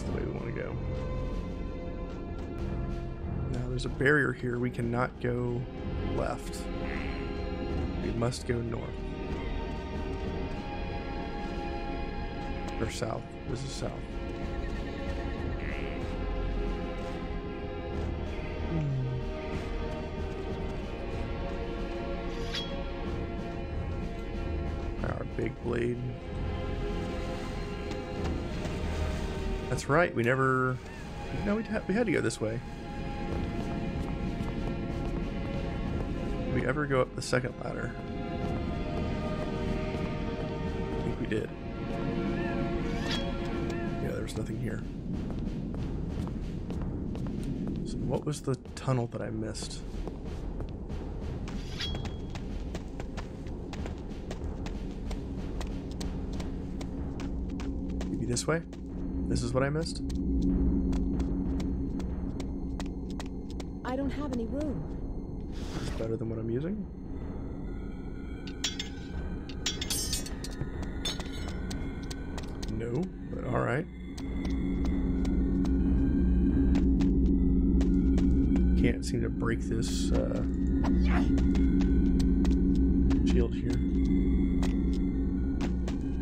The way we want to go. Now there's a barrier here. We cannot go left. We must go north. Or south. This is south. Hmm. Our big blade. That's right. We never. No, we had we had to go this way. Did we ever go up the second ladder? I think we did. Yeah, there was nothing here. So what was the tunnel that I missed? Maybe this way? This is what I missed? I don't have any room. It's better than what I'm using. No, but alright. Can't seem to break this uh, shield here.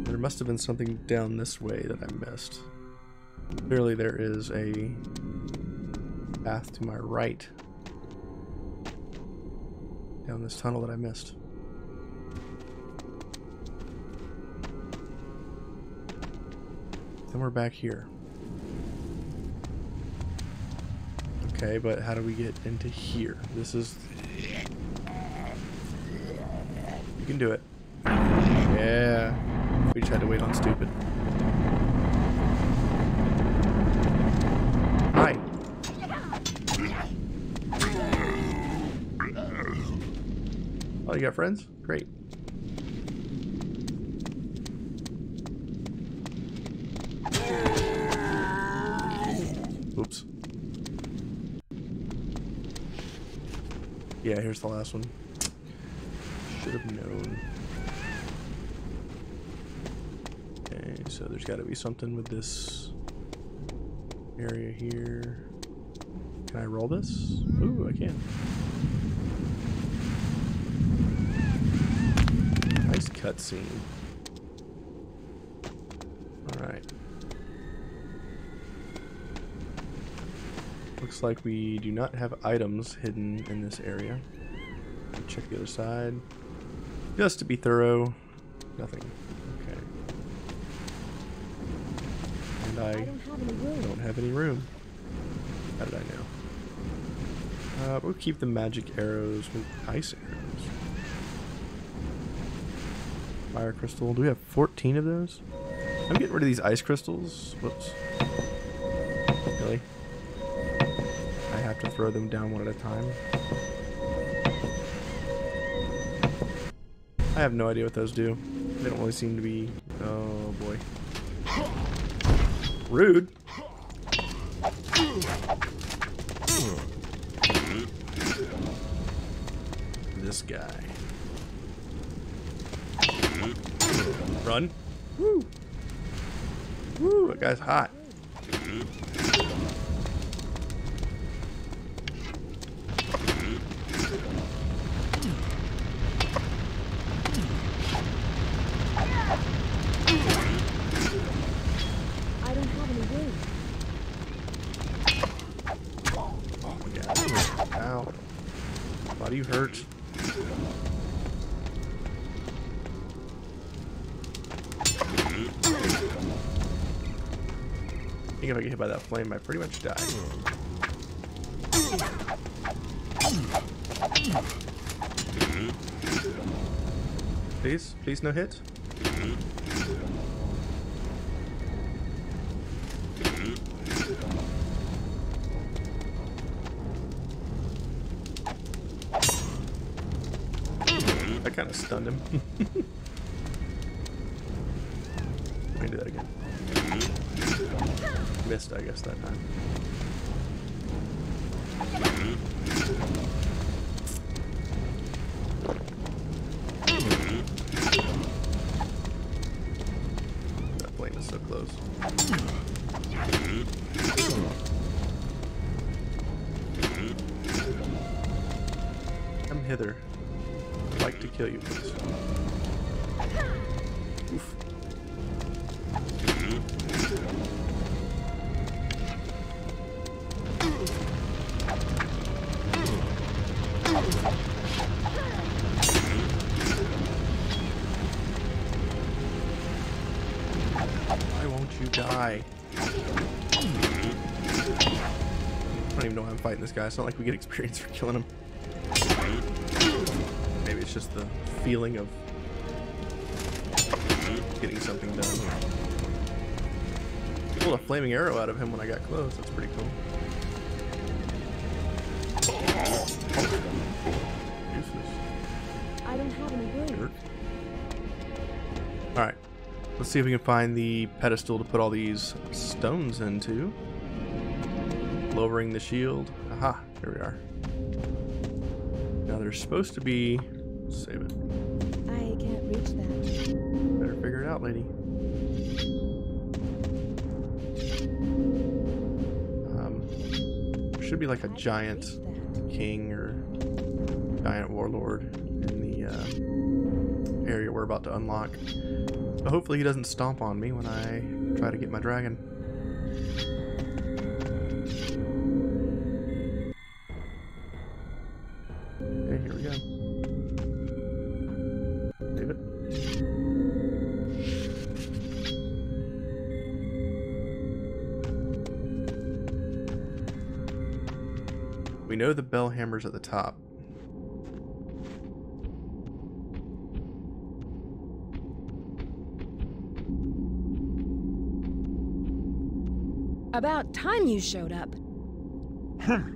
There must have been something down this way that I missed. Clearly there is a path to my right down this tunnel that I missed. Then we're back here. Okay, but how do we get into here? This is... You can do it. Yeah. We just had to wait on stupid. Oh, you got friends? Great. Oops. Yeah, here's the last one. Should have known. Okay, so there's got to be something with this area here. Can I roll this? Ooh, I can. Nice cutscene. Alright. Looks like we do not have items hidden in this area. Check the other side. Just to be thorough. Nothing. Okay. And I I don't have any room. don't have any room. How did I know? Uh, we'll keep the magic arrows with ice arrows. Fire crystal. Do we have 14 of those? I'm getting rid of these ice crystals. Whoops. Really? I have to throw them down one at a time. I have no idea what those do. They don't really seem to be. Oh boy. Rude. This guy. Run. Woo. Woo, that guy's hot. I think if I get hit by that flame, I pretty much die. Please, please no hit. I kind of stunned him. Let me do that again. Missed, I guess, that time. That plane is so close. Come hither. I'd like to kill you, fighting this guy. It's not like we get experience for killing him. Maybe it's just the feeling of getting something done. Pulled a flaming arrow out of him when I got close. That's pretty cool. I don't have any. Alright. Let's see if we can find the pedestal to put all these stones into. Lowering the shield. Aha, here we are. Now there's supposed to be... Save it. I can't reach that. Better figure it out, lady. Um, there should be like a giant king or giant warlord in the uh, area we're about to unlock. So hopefully he doesn't stomp on me when I try to get my dragon. Know the bell hammer's at the top. About time you showed up. Hmm.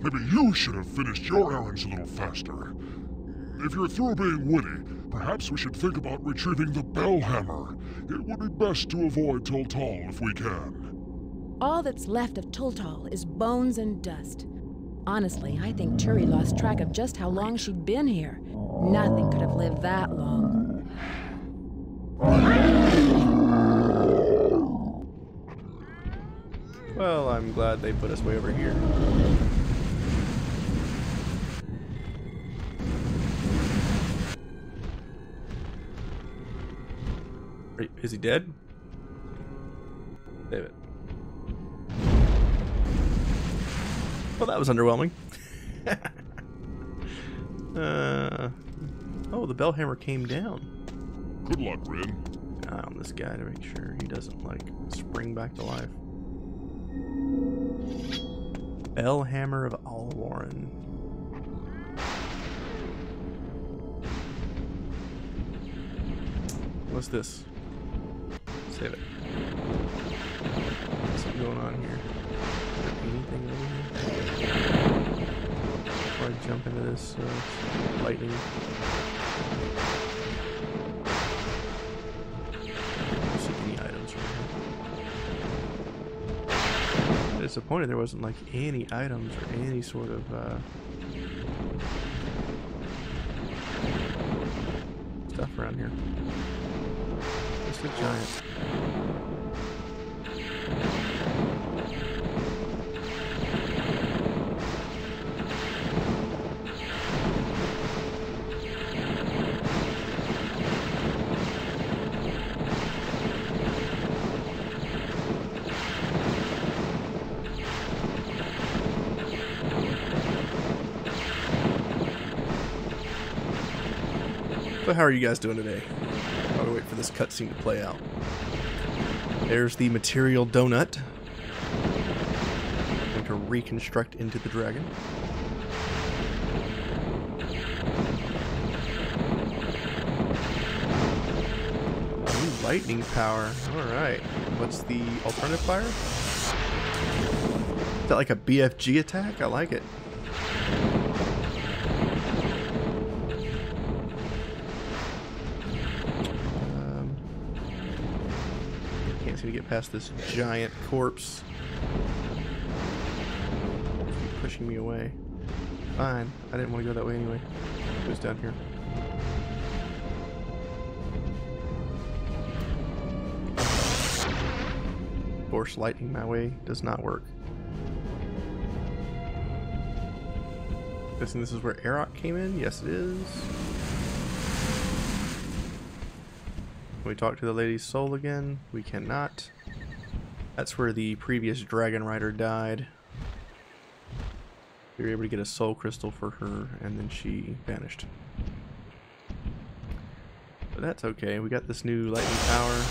Maybe you should have finished your errands a little faster. If you're through being witty, perhaps we should think about retrieving the bell hammer. It would be best to avoid Toltal if we can. All that's left of Tultal is bones and dust. Honestly, I think Turi lost track of just how long she'd been here. Nothing could have lived that long. Well, I'm glad they put us way over here. Is he dead? David. Well, that was underwhelming. uh, oh, the bell hammer came down. Good luck, Rynn. Eye on this guy to make sure he doesn't like spring back to life. Bell Hammer of Alwarren. What's this? Save it. What's going on here? Anything over here? Before I jump into this uh, lightning. Disappointed there wasn't like any items or any sort of uh, stuff around here. Just a giant. How are you guys doing today? While we wait for this cutscene to play out. There's the material donut. Going to reconstruct into the dragon. Lightning power. Alright. What's the alternative fire? Is that like a BFG attack? I like it. Get past this giant corpse. Pushing me away. Fine. I didn't want to go that way anyway. Who's down here? force lightning my way does not work. Guessing this is where Arokh came in? Yes, it is. Can we talk to the lady's soul again? We cannot. That's where the previous dragon rider died. We were able to get a soul crystal for her, and then she vanished. But that's okay. We got this new lightning power.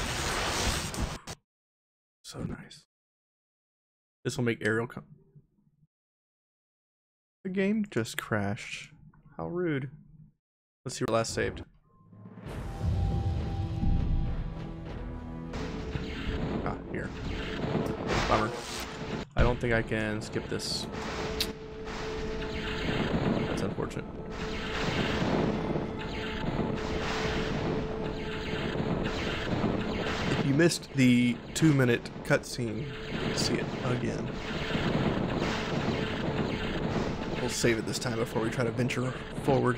So nice. This will make Ariel come. The game just crashed. How rude. Let's see where last saved. Bummer. I don't think I can skip this. That's unfortunate. If you missed the two minute cutscene, you can see it again. We'll save it this time before we try to venture forward.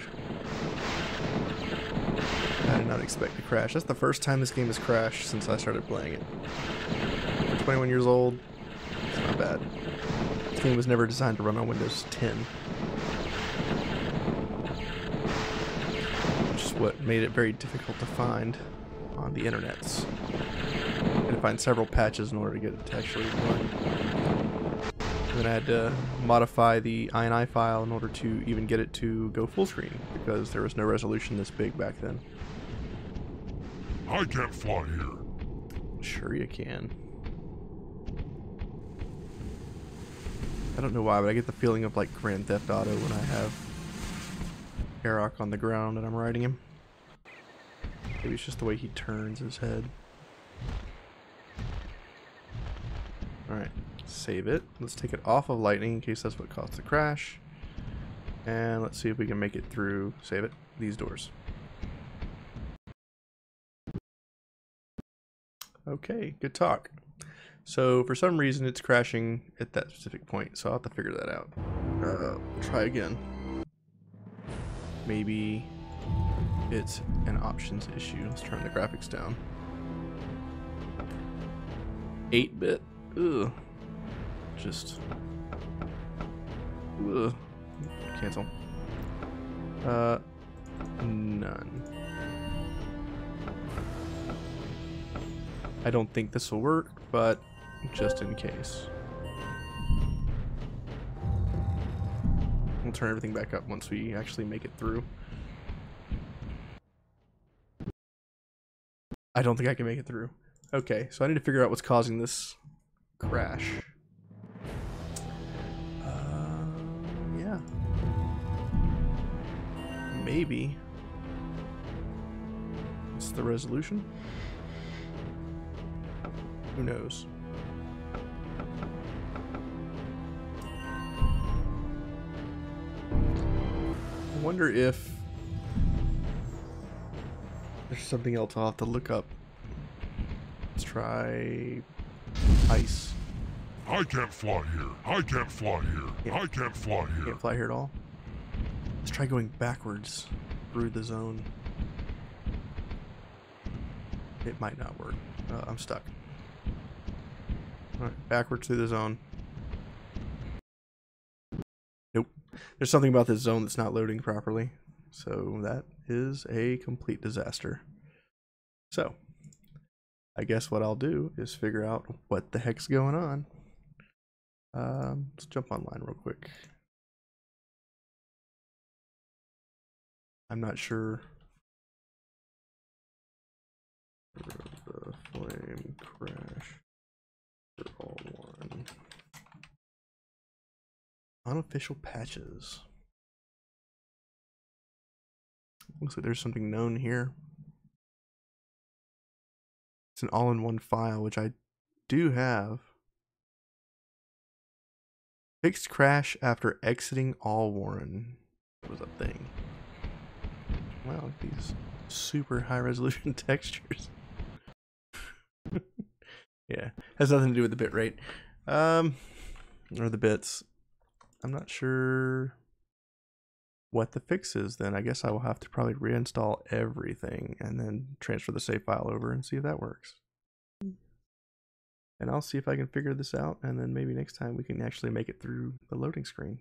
I did not expect to crash. That's the first time this game has crashed since I started playing it. For 21 years old, it's not bad. This game was never designed to run on Windows 10. Which is what made it very difficult to find on the internets. I had to find several patches in order to get it to actually run. And then I had to modify the INI file in order to even get it to go full screen because there was no resolution this big back then. I can't fly here. Sure you can. I don't know why, but I get the feeling of like Grand Theft Auto when I have Arokh on the ground and I'm riding him. Maybe it's just the way he turns his head. Alright, save it. Let's take it off of lightning in case that's what caused the crash. And let's see if we can make it through, save it, these doors. Okay, good talk. So for some reason it's crashing at that specific point, so I'll have to figure that out. Uh, try again. Maybe it's an options issue. Let's turn the graphics down. 8-bit. Ugh. Just. Ugh. Cancel. Uh, none. I don't think this will work, but just in case. We'll turn everything back up once we actually make it through. I don't think I can make it through. Okay, so I need to figure out what's causing this crash. Uh, yeah. Maybe. It's the resolution? Who knows? Wonder if there's something else I'll have to look up. Let's try ice. I can't fly here. I can't fly here. Yeah. I can't fly here. Can't fly here at all. Let's try going backwards through the zone. It might not work. Uh, I'm stuck. Alright, backwards through the zone. There's something about this zone that's not loading properly. So that is a complete disaster. So, I guess what I'll do is figure out what the heck's going on. Um, let's jump online real quick. I'm not sure. The flame crash. They're all one. Unofficial patches. Looks like there's something known here. It's an all-in-one file, which I do have. Fixed crash after exiting Alwarren was a thing. Wow, these super high resolution textures. yeah, has nothing to do with the bit rate, um, or the bits. I'm not sure what the fix is. Then I guess I will have to probably reinstall everything and then transfer the save file over and see if that works. Mm. and I'll see if I can figure this out, and then maybe next time we can actually make it through the loading screen.